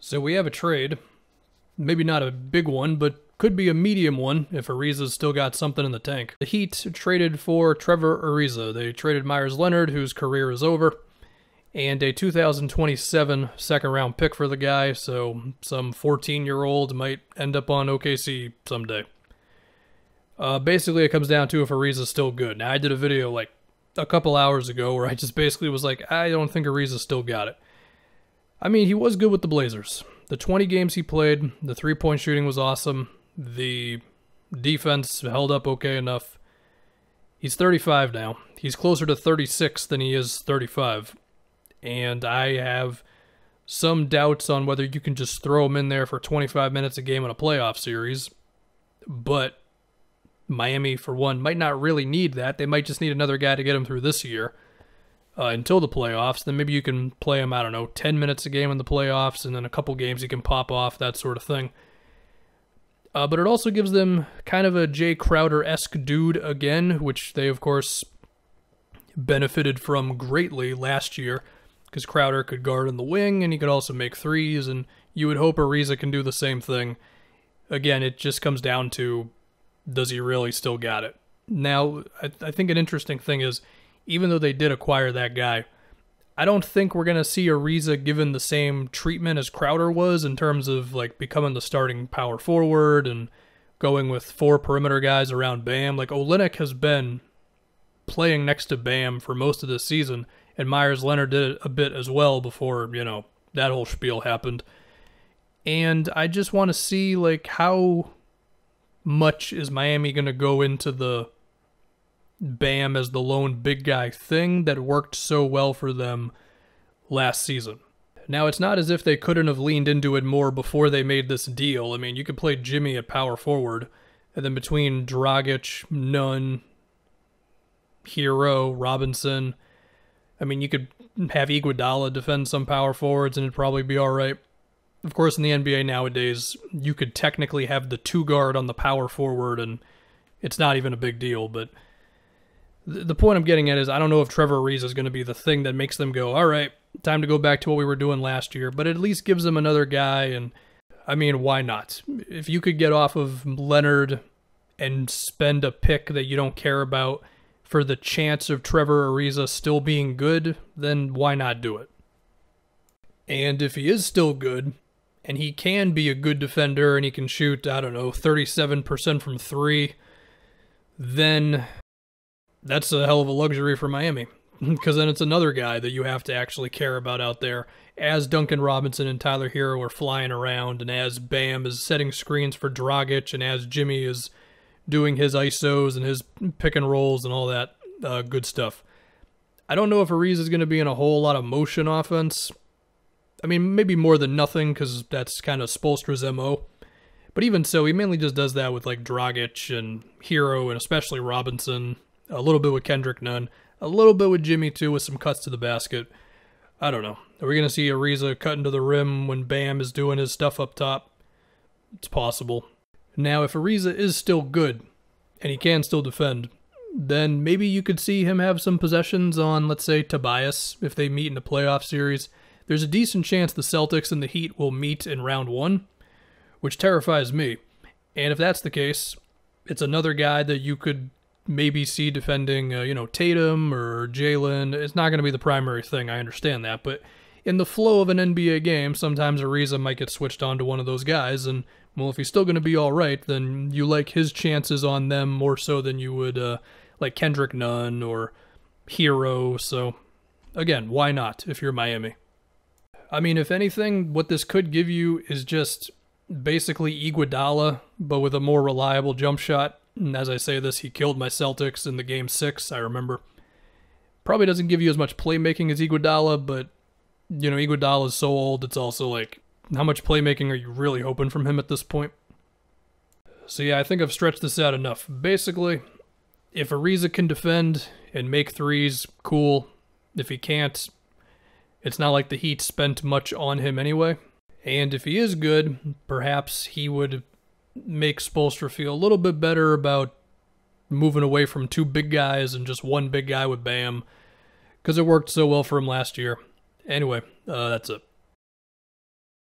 So we have a trade. Maybe not a big one, but could be a medium one if Ariza's still got something in the tank. The Heat traded for Trevor Ariza. They traded Meyers Leonard, whose career is over, and a 2027 second round pick for the guy, so some 14 year old might end up on OKC someday. Uh, basically, it comes down to if Ariza's still good. Now, I did a video like a couple hours ago where I just basically was like, I don't think Ariza still got it. I mean, he was good with the Blazers. The 20 games he played, the three point shooting was awesome. The defense held up okay enough. He's 35 now. He's closer to 36 than he is 35. And I have some doubts on whether you can just throw him in there for 25 minutes a game in a playoff series. But Miami, for one, might not really need that. They might just need another guy to get him through this year uh, until the playoffs. Then maybe you can play him, I don't know, 10 minutes a game in the playoffs, and then a couple games he can pop off, that sort of thing. Uh, but it also gives them kind of a Jae Crowder esque dude again, which they, of course, benefited from greatly last year because Crowder could guard in the wing and he could also make threes, and you would hope Ariza can do the same thing. Again, it just comes down to does he really still got it? Now, I, I think an interesting thing is even though they did acquire that guy, I don't think we're gonna see Ariza given the same treatment as Crowder was in terms of like becoming the starting power forward and going with four perimeter guys around Bam. Like Olynyk has been playing next to Bam for most of this season, and Meyers Leonard did it a bit as well before you know that whole spiel happened. And I just want to see like how much is Miami gonna go into the Bam as the lone big guy thing that worked so well for them last season. Now, it's not as if they couldn't have leaned into it more before they made this deal. I mean, you could play Jimmy at power forward, and then between Dragic, Nunn, Herro, Robinson, I mean, you could have Iguodala defend some power forwards and it'd probably be all right. Of course, in the NBA nowadays, you could technically have the two guard on the power forward, and it's not even a big deal, but the point I'm getting at is I don't know if Trevor Ariza is going to be the thing that makes them go, all right, time to go back to what we were doing last year, but at least gives them another guy. And I mean, why not? If you could get off of Leonard and spend a pick that you don't care about for the chance of Trevor Ariza still being good, then why not do it? And if he is still good, and he can be a good defender and he can shoot, I don't know, 37% from three, then that's a hell of a luxury for Miami because then it's another guy that you have to actually care about out there. As Duncan Robinson and Tyler Herro are flying around, and as Bam is setting screens for Dragic, and as Jimmy is doing his ISOs and his pick and rolls and all that uh, good stuff. I don't know if Ariza is going to be in a whole lot of motion offense. I mean, maybe more than nothing because that's kind of Spoelstra's MO. But even so, he mainly just does that with like Dragic and Herro and especially Robinson a little bit with Kendrick Nunn, a little bit with Jimmy too, with some cuts to the basket. I don't know. Are we gonna see Ariza cutting to the rim when Bam is doing his stuff up top? It's possible. Now, if Ariza is still good and he can still defend, then maybe you could see him have some possessions on, let's say, Tobias if they meet in a playoff series. There's a decent chance the Celtics and the Heat will meet in round one, which terrifies me. And if that's the case, it's another guy that you could maybe see defending, uh, you know, Tatum or Jalen. It's not going to be the primary thing. I understand that, but in the flow of an NBA game, sometimes Ariza might get switched on to one of those guys, and well, if he's still going to be all right, then you like his chances on them more so than you would uh, like Kendrick Nunn or Herro. So again, why not if you're Miami? I mean, if anything, what this could give you is just basically Iguodala, but with a more reliable jump shot. And as I say this, he killed my Celtics in the game six, I remember. Probably doesn't give you as much playmaking as Iguodala, but, you know, Iguodala is so old, it's also like, how much playmaking are you really hoping from him at this point? So yeah, I think I've stretched this out enough. Basically, if Ariza can defend and make threes, cool. If he can't, it's not like the Heat spent much on him anyway. And if he is good, perhaps he would make Spoelstra feel a little bit better about moving away from two big guys and just one big guy with Bam because it worked so well for him last year. Anyway, uh, that's it.